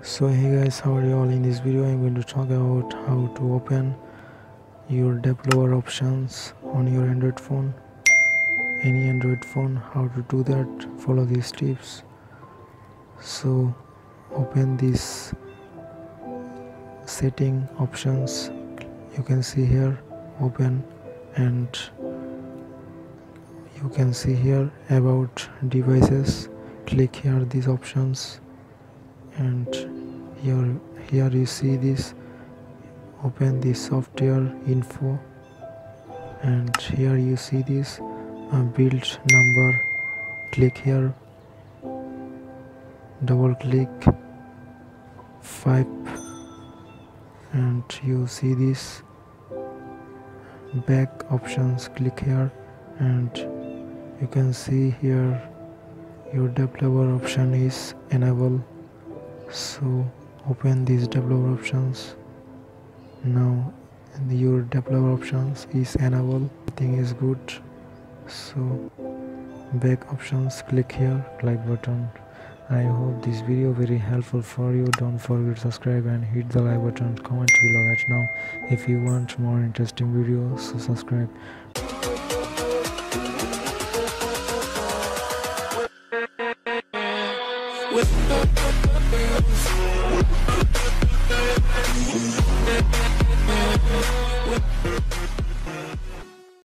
so hey guys how are you all in this video? I'm going to talk about how to open your developer options on your android phone. Any android phone how to do that follow these tips. So open this setting options. You can see here open and you can see here about devices. Click here these options here here you see this. Open the software info. And here you see this uh, build number. Click here. Double click. 5 and you see this. Back options click here. And you can see here your developer option is enable. So open these developer options. Now your developer options is enable everything is good. So back options click here like button. I hope this video very helpful for you. Don't forget to subscribe and hit the like button. Comment below right now if you want more interesting videos. So subscribe with